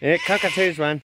Yeah, cockatoos, one.